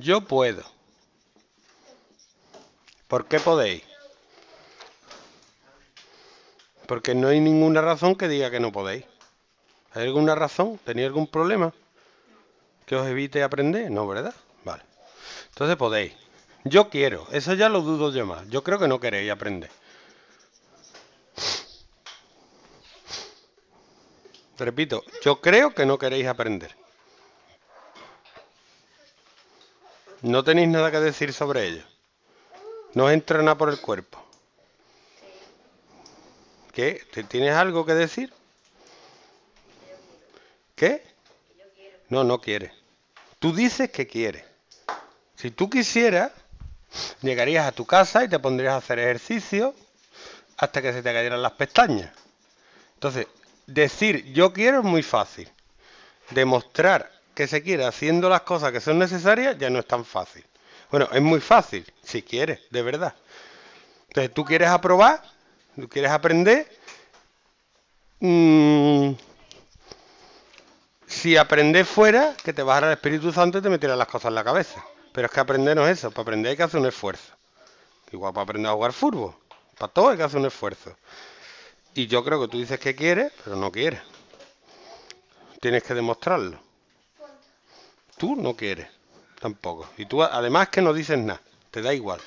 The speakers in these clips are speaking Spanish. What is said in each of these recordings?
Yo puedo. ¿Por qué podéis? Porque no hay ninguna razón que diga que no podéis. ¿Hay alguna razón? ¿Tenéis algún problema? ¿Que os evite aprender? No, ¿verdad? Vale. Entonces podéis. Yo quiero. Eso ya lo dudo yo más. Yo creo que no queréis aprender. Repito, yo creo que no queréis aprender. No tenéis nada que decir sobre ello. No os entra nada por el cuerpo. ¿Qué? ¿Te tienes algo que decir? ¿Qué? No, no quiere. Tú dices que quieres. Si tú quisieras, llegarías a tu casa y te pondrías a hacer ejercicio hasta que se te cayeran las pestañas. Entonces, decir yo quiero es muy fácil. Demostrar que se quiere haciendo las cosas que son necesarias ya no es tan fácil. Bueno, es muy fácil, si quieres, de verdad. Entonces, tú quieres aprobar, tú quieres aprender. Mm, si aprendes fuera, que te bajara el Espíritu Santo y te metieras las cosas en la cabeza. Pero es que aprender no es eso, para aprender hay que hacer un esfuerzo. Igual para aprender a jugar fútbol. Para todo hay que hacer un esfuerzo. Y yo creo que tú dices que quieres, pero no quieres. Tienes que demostrarlo. Tú no quieres, tampoco. Y tú además que no dices nada, te da igual.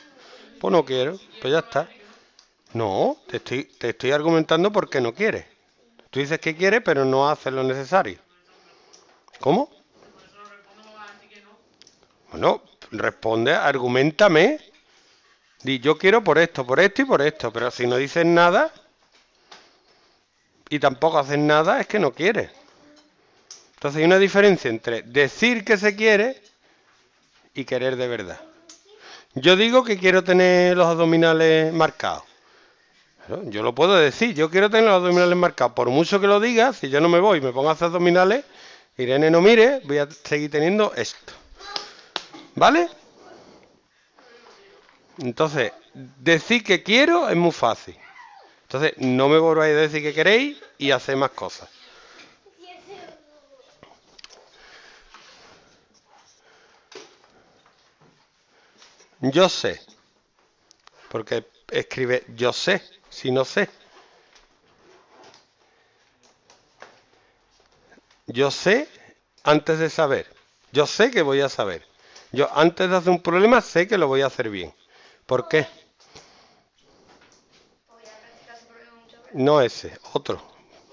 Pues no quiero, pues ya está. No, te estoy, te estoy argumentando porque no quieres. Tú dices que quieres, pero no haces lo necesario. ¿Cómo? Bueno, responde, argumentame. Di, yo quiero por esto, por esto y por esto. Pero si no dices nada y tampoco haces nada, es que no quieres. Entonces hay una diferencia entre decir que se quiere y querer de verdad. Yo digo que quiero tener los abdominales marcados. Yo lo puedo decir, yo quiero tener los abdominales marcados. Por mucho que lo diga, si yo no me voy y me pongo a hacer abdominales, Irene no mire, voy a seguir teniendo esto. ¿Vale? Entonces, decir que quiero es muy fácil. Entonces, no me volváis a decir que queréis y hacer más cosas. Yo sé. Porque escribe yo sé, si no sé. Yo sé antes de saber. Yo sé que voy a saber. Yo antes de hacer un problema sé que lo voy a hacer bien. ¿Por qué? No ese, otro.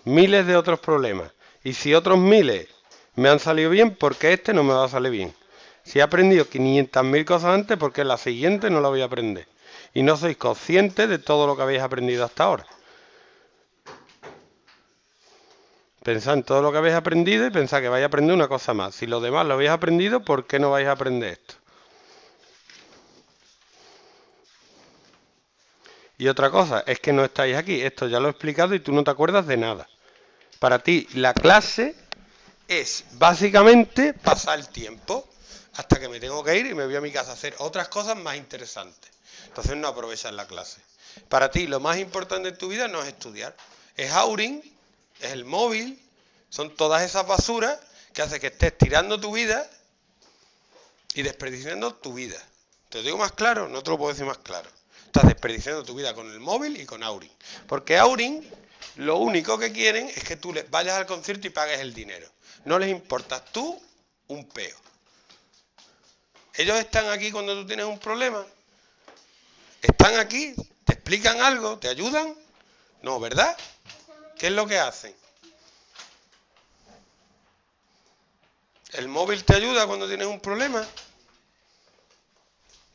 Miles de otros problemas. Y si otros miles me han salido bien, ¿por qué este no me va a salir bien? Si he aprendido 500.000 cosas antes, ¿por qué la siguiente no la voy a aprender? Y no sois conscientes de todo lo que habéis aprendido hasta ahora. Pensad en todo lo que habéis aprendido y pensad que vais a aprender una cosa más. Si lo demás lo habéis aprendido, ¿por qué no vais a aprender esto? Y otra cosa, es que no estáis aquí. Esto ya lo he explicado y tú no te acuerdas de nada. Para ti, la clase es básicamente pasar el tiempo hasta que me tengo que ir y me voy a mi casa a hacer otras cosas más interesantes. Entonces no aprovechas la clase. Para ti, lo más importante en tu vida no es estudiar. Es Aurin, es el móvil, son todas esas basuras que hacen que estés tirando tu vida y desperdiciando tu vida. ¿Te lo digo más claro? No te lo puedo decir más claro. Estás desperdiciando tu vida con el móvil y con Aurin. Porque Aurin lo único que quieren es que tú vayas al concierto y pagues el dinero. No les importas tú un peo. Ellos están aquí cuando tú tienes un problema. Están aquí, te explican algo, te ayudan. No, ¿verdad? ¿Qué es lo que hacen? ¿El móvil te ayuda cuando tienes un problema?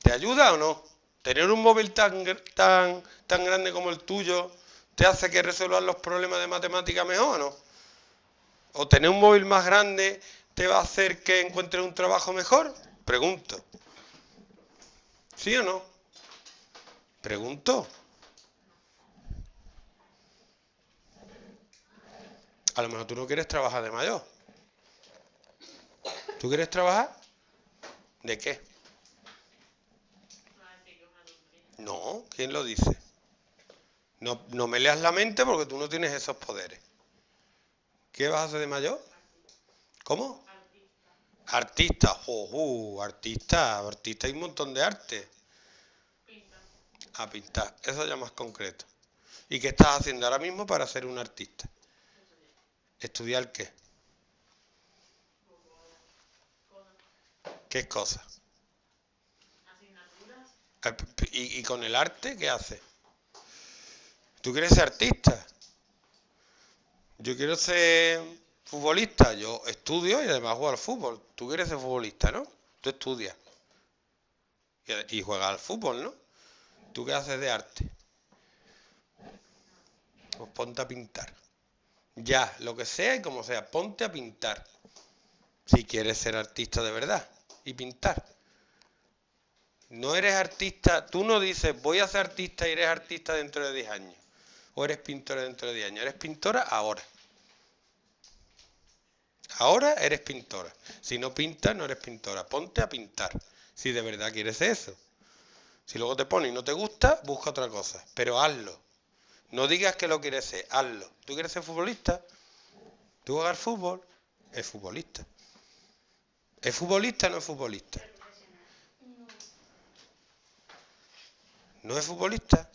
¿Te ayuda o no? ¿Tener un móvil tan, tan, tan grande como el tuyo te hace que resuelvas los problemas de matemática mejor o no? ¿O tener un móvil más grande te va a hacer que encuentres un trabajo mejor? Pregunto. ¿Sí o no? Pregunto. A lo mejor tú no quieres trabajar de mayor. ¿Tú quieres trabajar? ¿De qué? No, ¿quién lo dice? No, no me leas la mente porque tú no tienes esos poderes. ¿Qué vas a hacer de mayor? ¿Cómo? Artista, joju, artista, artista hay un montón de arte. A pintar, eso ya más concreto. ¿Y qué estás haciendo ahora mismo para ser un artista? ¿Estudiar qué? ¿Qué cosa? Eh, ¿Y, ¿Y con el arte qué haces? ¿Tú quieres ser artista? Yo quiero ser futbolista. Yo estudio y además juego al fútbol. Tú quieres ser futbolista, ¿no? Tú estudias. Y, juegas al fútbol, ¿no? ¿Tú qué haces de arte? Pues ponte a pintar. Ya, lo que sea y como sea, ponte a pintar. Si quieres ser artista de verdad y pintar. No eres artista, tú no dices voy a ser artista y eres artista dentro de 10 años. O eres pintora dentro de 10 años. Eres pintora ahora. Ahora eres pintora. Si no pintas, no eres pintora. Ponte a pintar. Si de verdad quieres eso. Si luego te pones y no te gusta, busca otra cosa. Pero hazlo. No digas que lo quieres ser, hazlo. ¿Tú quieres ser futbolista? ¿Tú jugar fútbol? Es futbolista. ¿Es futbolista o no es futbolista? ¿No es futbolista?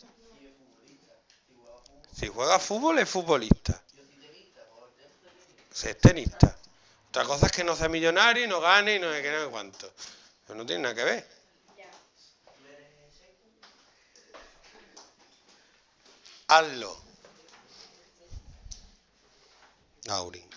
Si juega fútbol es futbolista. es tenista. Otra cosa es que no sea millonario y no gane y no sé qué, no sé cuánto. Pero no tiene nada que ver. Hazlo. Aurin.